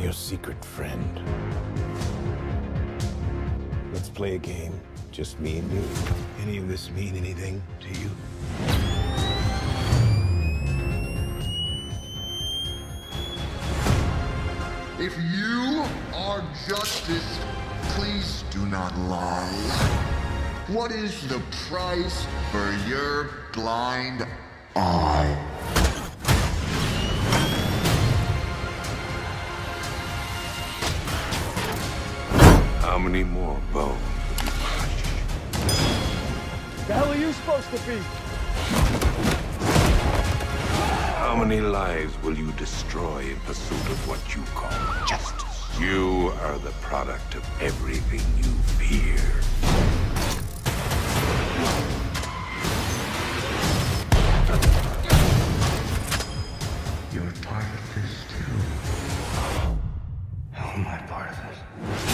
your secret friend. Let's play a game. Just me and you. Any of this mean anything to you? If you are justice, please do not lie. What is the price for your blind eye? How many more bones? The hell are you supposed to be? How many lives will you destroy in pursuit of what you call justice? You are the product of everything you fear. You're part of this too. How am I part of it?